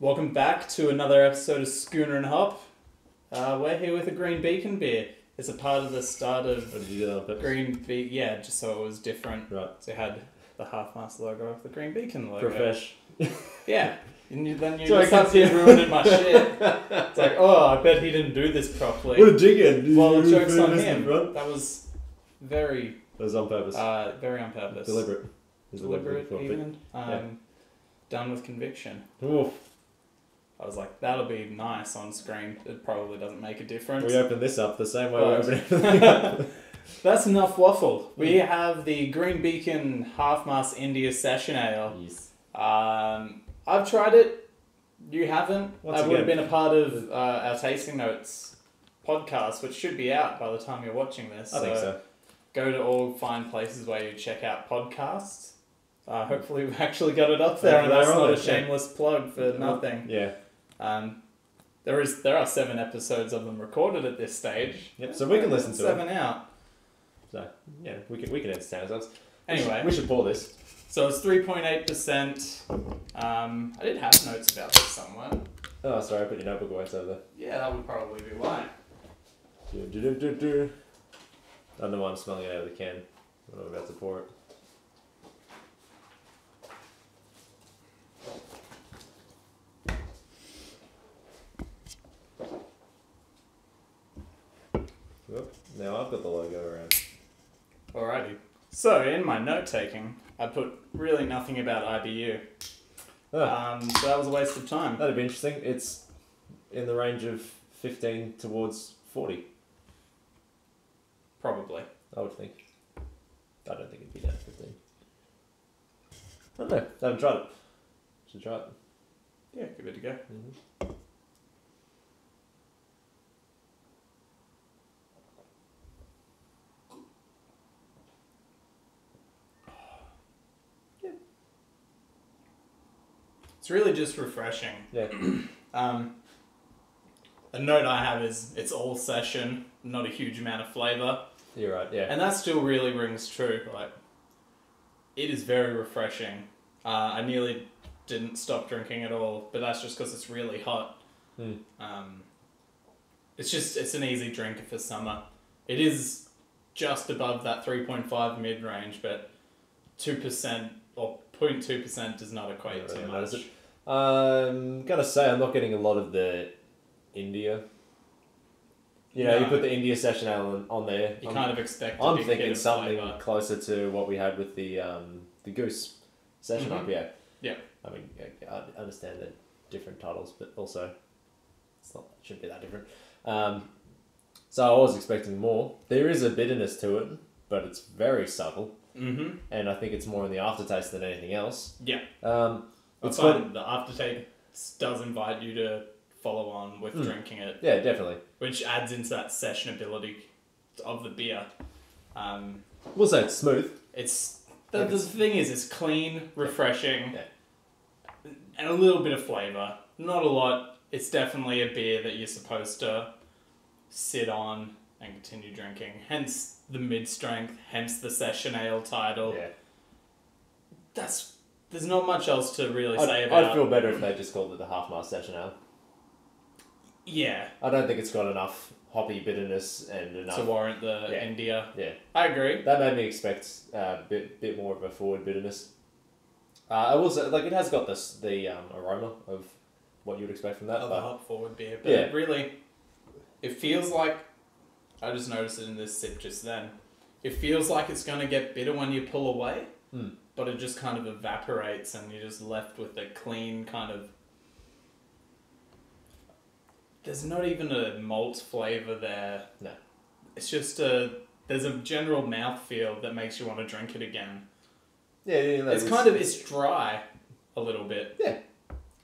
welcome back to another episode of Schooner and Hopp. Uh, we're here with a Green Beacon beer. It's a part of the start of What did you do that on purpose? Green Be- yeah, just so it was different. Right. So it had the half mast logo of the Green Beacon logo. Profesh. Yeah. And you, then you So I just can't see to ruining my shit. It's like, oh, I bet he didn't do this properly. What a dickhead! well, You joke's on him. front. That was very, That was on purpose. uh, very on purpose. Deliberate. The Deliberate, even. Um. Done with conviction. Oof. I was like, that'll be nice on screen. It probably doesn't make a difference. We opened this up the same way Right. we opened everything up. That's enough waffle. We Mm. have the Green Beacon Half Mast India Session Ale. yes. Um, I've tried it. You haven't. Once that would have been a part of uh, our tasting notes podcast, which should be out by the time you're watching this. I think so. Go to all fine places where you check out podcasts. Uh, hopefully, we've actually got it up there, and that's not a it, yeah. shameless plug for nothing. Yeah. Um, there is there are seven episodes of them recorded at this stage. Yep. So we can listen to it. seven out. So yeah, we can we can entertain ourselves. We should- Anyway, we should pour this. so it's three point eight percent. Um, I did have notes about this somewhere. Oh, sorry, I put your notebook away. It's over there. Yeah, that would probably be why. Do, do, do, do, do. I don't know why I'm smelling it out of the can I'm about to pour it. Now I've got the logo around. Alrighty. So in my note taking, I put really nothing about IBU. Oh, Um, so that was a waste of time. that'd be interesting. It's in the range of 15 towards 40, Probably. I would think. I don't think it'd be down to 15. I don't know. I haven't tried it. Should try it. Yeah, give it a go. Mm-hmm. It's really just refreshing. Yeah. Um, a note I have is it's all session, not a huge amount of flavour. You're right, yeah. And that still really rings true. Like, it is very refreshing. Uh, I nearly didn't stop drinking at all, but that's just because it's really hot. Hmm. Um, it's just it's an easy drink for summer. It is just above that three point five mid range, but two percent or 0.2 percent does not equate too really much. Matters. Um, gotta say, I'm not getting a lot of the India. You know, you No. put the India session on, on there. You I'm, kind of expect. a I'm big hit thinking of something flavour. closer to what we had with the um, the Goose session Mhm. IPA. Yeah. I mean, I I understand that different titles, but also it's not it shouldn't be that different. Um, so I was expecting more. There is a bitterness to it, but it's very subtle, Mm-hmm. and I think it's more in the aftertaste than anything else. Yeah. Um, It's find the aftertaste does invite you to follow on with Mm. drinking it, yeah, definitely. which adds into that sessionability of the beer. Um, We'll say it's smooth. it's the, Like the thing is, it's clean, refreshing, Yeah. and a little bit of flavor. Not a lot. It's definitely a beer that you're supposed to sit on and continue drinking. Hence the mid strength. Hence the session ale title. Yeah. That's there's not much else to really I'd, say about. I'd feel better if they just called it the half mast session ale. yeah, I don't think it's got enough hoppy bitterness and enough. to warrant the Yeah. India. yeah, I agree. that made me expect a bit bit more of a forward bitterness. Uh, I will say, like, it has got this the um, aroma of what you'd expect from that. Of a hop forward beer, but Yeah. it really, it feels like. I just noticed it in this sip just then. It feels like it's gonna get bitter when you pull away, Hmm. But it just kind of evaporates, and you're just left with a clean kind of. There's not even a malt flavor there. No. It's just a. There's a general mouthfeel that makes you want to drink it again. yeah, yeah, yeah, It's kind of it's dry, a little bit.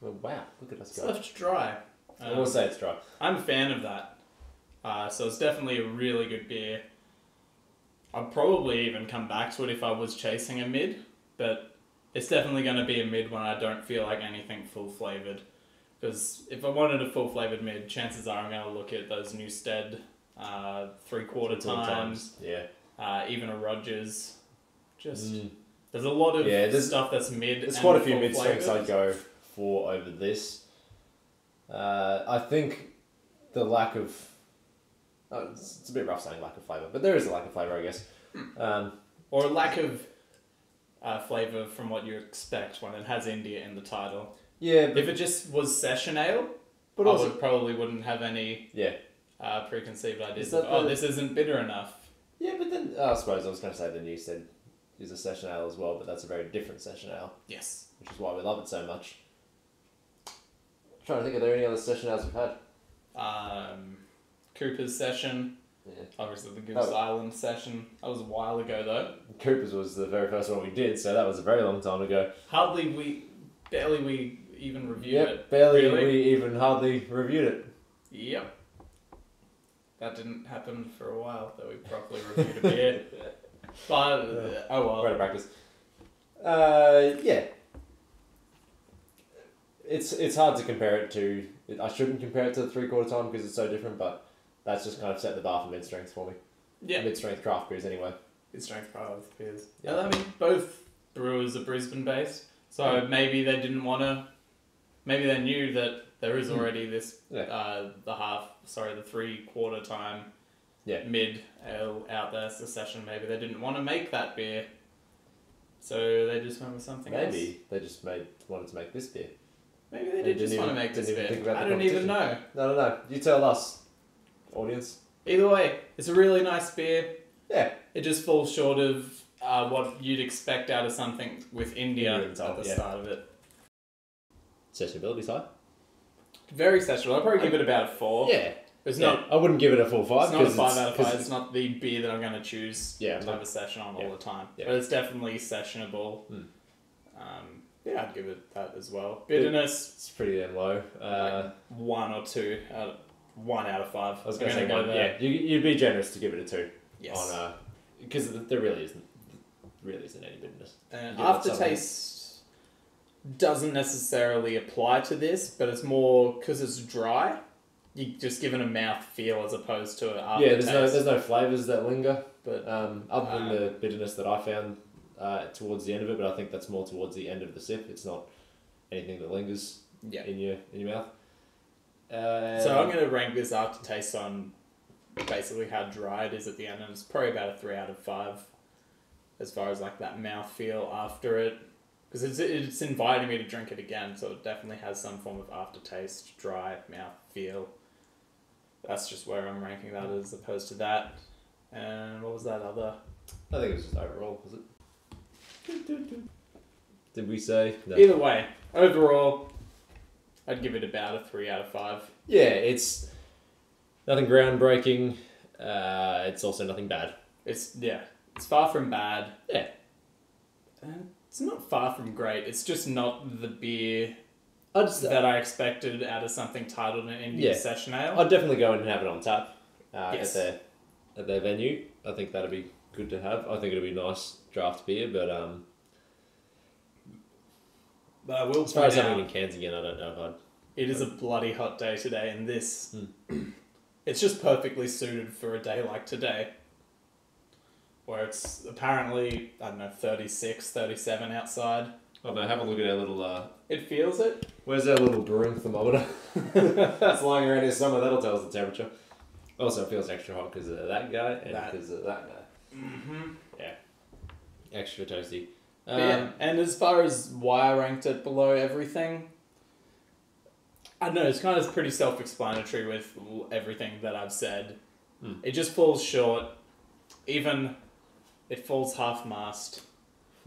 Well, wow, look at us It's go. left dry. I will Um, say it's dry. I'm a fan of that. Uh, so it's definitely a really good beer. I'd probably even come back to it if I was chasing a mid, but it's definitely going to be a mid when I don't feel like anything full flavored. Because if I wanted a full flavored mid, chances are I'm going to look at those Newstead uh, three quarter Two times, Yeah. uh, even a Rogers. Just Mm. there's a lot of Yeah, there's- stuff that's mid. There's quite a few mid strengths. I'd go for over this. Uh, I think the lack of. Oh, it's, it's a bit rough saying lack of flavour, but there is a lack of flavour, I guess. Um, Or lack of uh, flavour from what you expect when it has India in the title. yeah, but, If it just was session ale, but I also. would probably wouldn't have any Yeah. uh, preconceived ideas. Of, oh, the- this isn't bitter enough. Yeah, but then oh, I suppose I was going to say the Newstead is a session ale as well, but that's a very different session ale, Yes. which is why we love it so much. trying to think, are there any other session ales we've had? Um, Cooper's session, Yeah. obviously the Goose Oh. Island session. That was a while ago though. Cooper's was the very first one we did, so that was a very long time ago. Hardly we, barely we even reviewed Yep, it. barely Really? we even hardly reviewed it. Yep. That didn't happen for a while that we properly reviewed a beer. But uh, oh well. To practice. Uh, yeah. It's it's hard to compare it to. I shouldn't compare it to the three quarter time because it's so different, but that's just kind of set the bar for mid strength for me. Yeah. Mid strength craft beers anyway. Mid strength craft beers. Yeah. Yeah. I mean, both brewers are Brisbane based, so Yeah. maybe they didn't want to. Maybe they knew that there is Hmm. already this Yeah. uh, the half, sorry, the three quarter time, Yeah. mid ale out there session. Maybe they didn't want to make that beer, so they just went with something else. Maybe they just made wanted to make this beer. Maybe they They did just didn't want to make this beer. think about I the don't even know. No, no, no. You tell us, audience. Either way, it's a really nice beer. Yeah. It just falls short of uh, what you'd expect out of something with India at the yeah. start of it. Sessionability's high. Very sessionable. I'd probably give it about a four. Yeah. It's Yeah, not. I wouldn't give it a full five. It's not a five out of five. It's not the beer that I'm going to choose Yeah, to no. have a session on Yeah. all the time. Yeah. But it's definitely sessionable. Mm. Um, yeah, I'd give it that as well. Bitterness, It's pretty damn low. Uh, like one or two. Out, one out of five. I was going to say there. Yeah, you, you'd be generous to give it a two. Yes. On uh, because there really isn't, really isn't any bitterness. And aftertaste doesn't necessarily apply to this, but it's more because it's dry. You just given a mouth feel as opposed to an yeah, there's no there's no flavors that linger. But Um, other than Uh, the bitterness that I found uh, towards the end of it, but I think that's more towards the end of the sip. It's not anything that lingers yeah. in your in your mouth. Uh, So I'm gonna rank this aftertaste on basically how dry it is at the end, and it's probably about a three out of five, as far as like that mouth feel after it, because it's it's inviting me to drink it again, so it definitely has some form of aftertaste, dry mouth feel. That's just where I'm ranking that as opposed to that. And what was that other? I think it was just overall. Was it? Did we say? No. Either way, overall, I'd give it about a three out of five. Yeah, it's nothing groundbreaking. Uh, it's also nothing bad. It's yeah, it's far from bad. Yeah. And it's not far from great. It's just not the beer I'd, s- that I expected out of something titled an indie Yeah. session ale. I'd definitely go in and have it on tap uh, Yes. at their at their venue. I think that'd be good to have. I think it'd be nice draft beer, but um, but I will as far as having it out, in cans again, I don't know if I'd. It is a bloody hot day today, and this Hmm. it's just perfectly suited for a day like today. Where it's apparently, I don't know, 36, 37 outside. I don't. Have a look at our little. Uh, It feels it. where's our little brewing thermometer? That's lying around here somewhere. That'll tell us the temperature. Also, it feels extra hot because of that guy and because of that guy. Mm-hmm. Yeah. Extra toasty. But yeah, Um, and as far as why I ranked it below everything, I don't know it's kind of pretty self-explanatory with everything that I've said. Hmm. It just falls short. Even it falls half-mast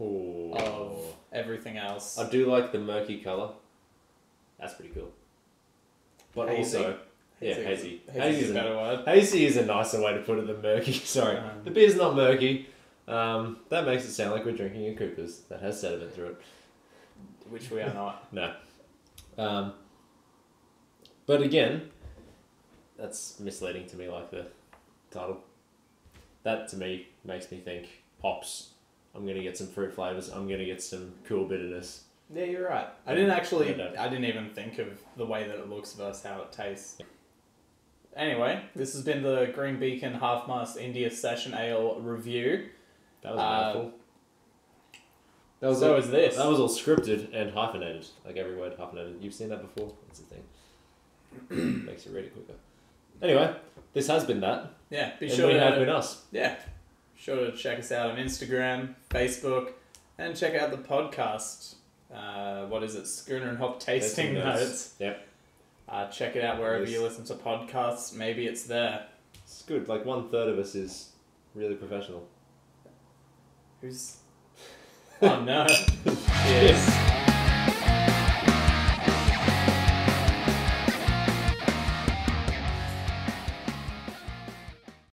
ooh. of everything else. I do like the murky color. That's pretty cool. But Hazy? also, yeah, hazy. Hazy Hazy is a better word. Hazy is a nicer way to put it than murky. Sorry. Um, the beer's not murky. Um, that makes it sound like we're drinking a Cooper's that has sediment through it. Which we are not. No. Um, but again, that's misleading to me, like the title. That to me makes me think hops. I'm going to get some fruit flavors. I'm going to get some cool bitterness. Yeah, you're right. I didn't actually. I didn't even think of the way that it looks versus how it tastes. Anyway, this has been the Green Beacon Half Mast India Session Ale review. That was Uh, mouthful. That was so all, is this. That was all scripted and hyphenated, like every word hyphenated. You've seen that before. That's the thing. Makes it really quicker. Anyway, this has been that. Yeah, be and sure we to have been us. yeah, sure to check us out on Instagram, Facebook, and check out the podcast. Uh, what is it? Schooner and Hopp Tasting Tasting Notes. Notes. Yep. Uh, check it out wherever Yes. you listen to podcasts. Maybe it's there. It's good. Like one third of us is really professional. Who's? Oh no. yes.